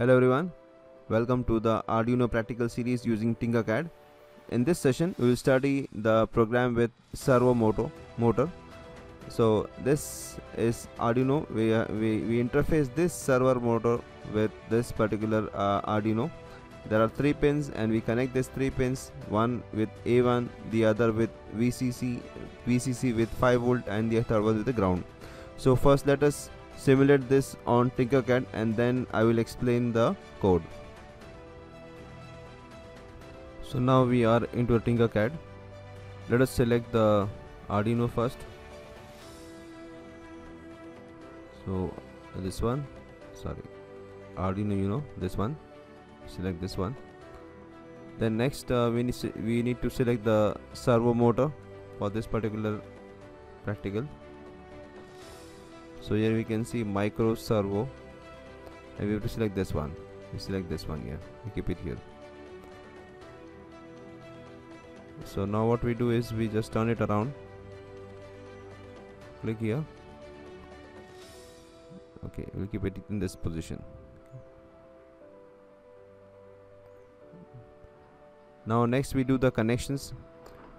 Hello everyone, welcome to the Arduino practical series using Tinkercad. In this session, we will study the program with servo motor. motor. So this is Arduino. We, uh, we, we interface this servo motor with this particular uh, Arduino. There are three pins and we connect these three pins, one with A1, the other with VCC, VCC with 5 volt and the third one with the ground. So first let us simulate this on Tinkercad and then I will explain the code. So now we are into Tinkercad. Let us select the Arduino first. So this one, sorry, Arduino you know this one. Select this one. Then next uh, we we need to select the servo motor for this particular practical so here we can see micro servo and we have to select this one. We select this one here we keep it here. So now what we do is we just turn it around. Click here. Okay we'll keep it in this position. Now next we do the connections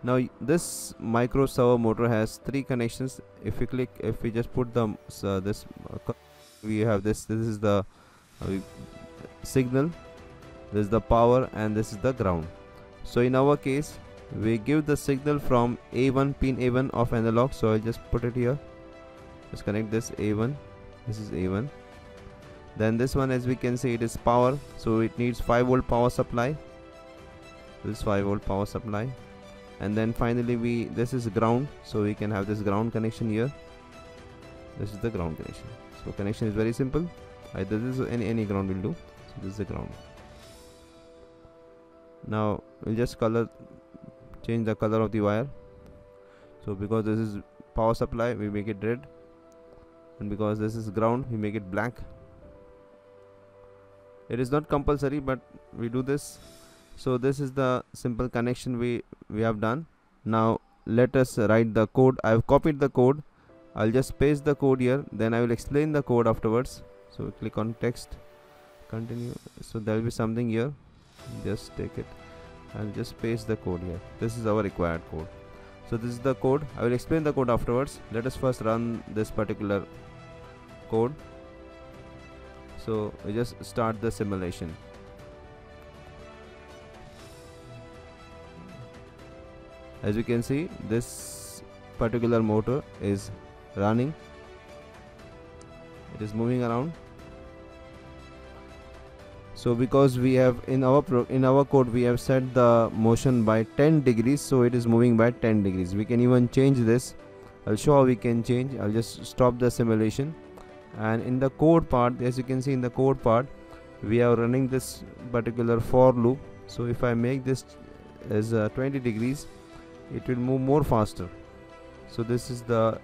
now this micro servo motor has three connections. If we click if we just put the uh, this uh, we have this this is the uh, signal this is the power and this is the ground. So in our case we give the signal from a1 pin a1 of analog. So i'll just put it here. Let's connect this a1 this is a1 then this one as we can see it is power. So it needs 5 volt power supply. This 5 volt power supply and then finally we this is ground so we can have this ground connection here. This is the ground connection. So connection is very simple. Either this or any any ground will do. So this is the ground. Now we'll just color change the color of the wire. So because this is power supply we make it red. And because this is ground we make it black. It is not compulsory but we do this so this is the simple connection we we have done. Now let us write the code. I have copied the code. I'll just paste the code here. Then i will explain the code afterwards. So click on text. Continue. So there will be something here. Just take it. And just paste the code here. This is our required code. So this is the code. I will explain the code afterwards. Let us first run this particular code. So we just start the simulation as you can see this particular motor is running. It is moving around. So because we have in our in our code we have set the motion by 10 degrees so it is moving by 10 degrees. We can even change this. I'll show how we can change. I'll just stop the simulation. And in the code part as you can see in the code part we are running this particular for loop. So if I make this as uh, 20 degrees it will move more faster. So this is the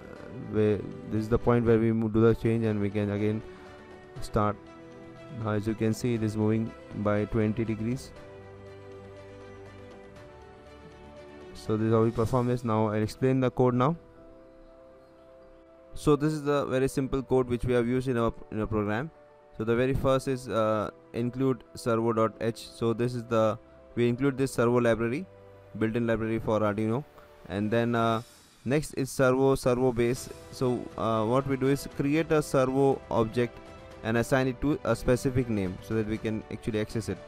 way this is the point where we do the change and we can again start. Now as you can see it is moving by 20 degrees. So this is how we perform this. Now I'll explain the code now. So this is the very simple code which we have used in our in our program. So the very first is uh, include servo.h so this is the we include this servo library built-in library for Arduino. And then uh, next is servo servo base. So uh, what we do is create a servo object and assign it to a specific name so that we can actually access it.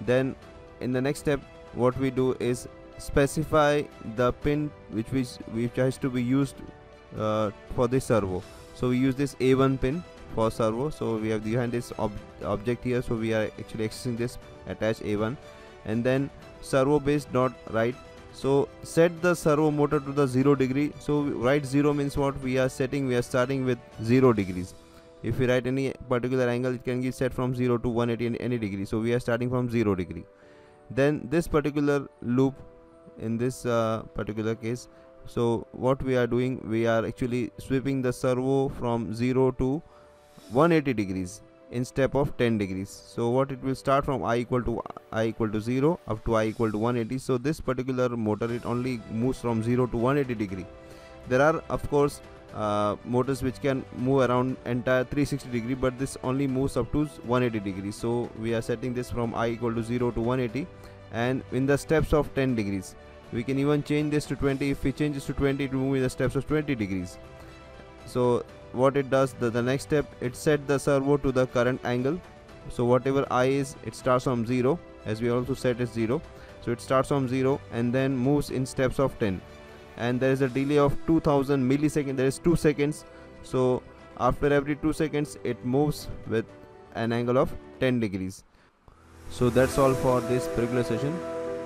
Then in the next step what we do is specify the pin which which, which has to be used uh, for this servo. So we use this a1 pin for servo. So we have behind this ob object here. So we are actually accessing this attach a1 and then servo base dot write so set the servo motor to the 0 degree. So write 0 means what we are setting we are starting with 0 degrees. If we write any particular angle it can be set from 0 to 180 in any degree. So we are starting from 0 degree. Then this particular loop in this uh, particular case so what we are doing we are actually sweeping the servo from 0 to 180 degrees in step of 10 degrees. So what it will start from i equal to i equal to 0 up to i equal to 180 so this particular motor it only moves from 0 to 180 degree. There are of course uh, motors which can move around entire 360 degree but this only moves up to 180 degrees so we are setting this from i equal to 0 to 180 and in the steps of 10 degrees. We can even change this to 20 if we change this to 20 to move in the steps of 20 degrees. So what it does the, the next step it set the servo to the current angle. So whatever i is it starts from 0 as we also set is 0 so it starts from 0 and then moves in steps of 10 and there is a delay of 2000 milliseconds there is 2 seconds. So after every 2 seconds it moves with an angle of 10 degrees. So that's all for this particular session.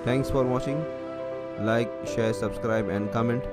Thanks for watching. Like share subscribe and comment